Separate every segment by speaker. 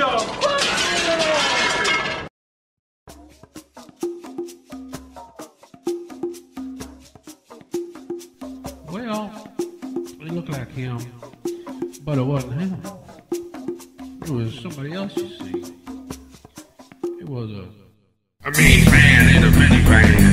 Speaker 1: Well, it looked like him, but it wasn't him. It was somebody else, you see. It was a.
Speaker 2: A mean man in a coming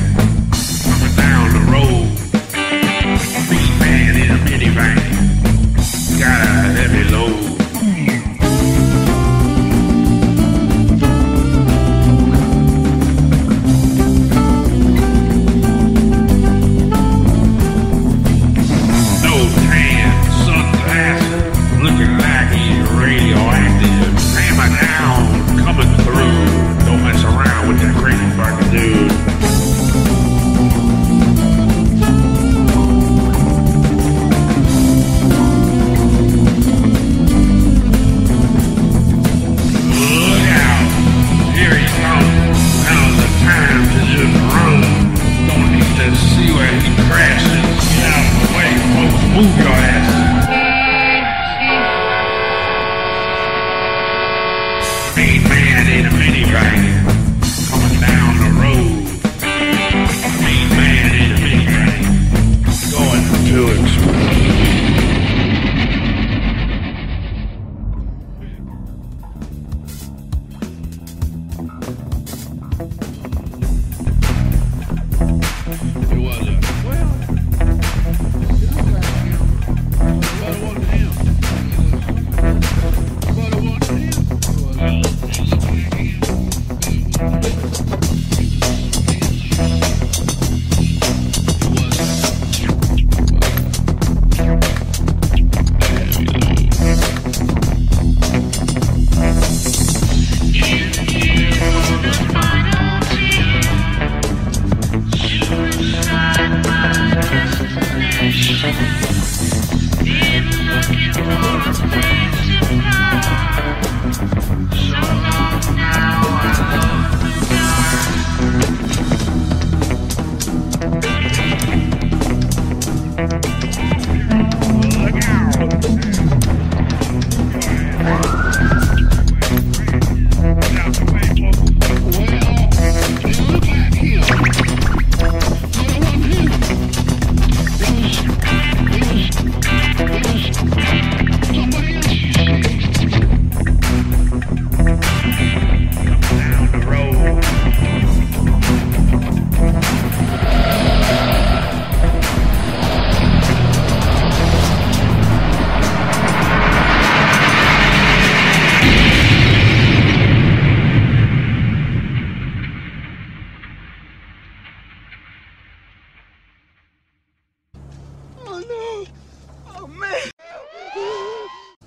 Speaker 2: man!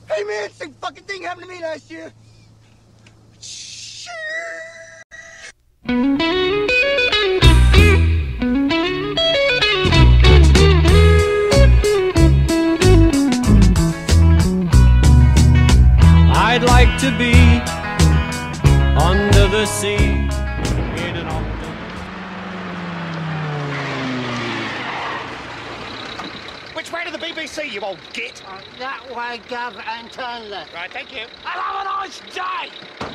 Speaker 3: Hey man, same fucking thing happened to me last year.
Speaker 4: I'd like to be under the sea.
Speaker 5: Which way to the BBC, you old git?
Speaker 6: Uh, that way, Gov, and turn left.
Speaker 5: Right, thank you.
Speaker 6: And have a nice day!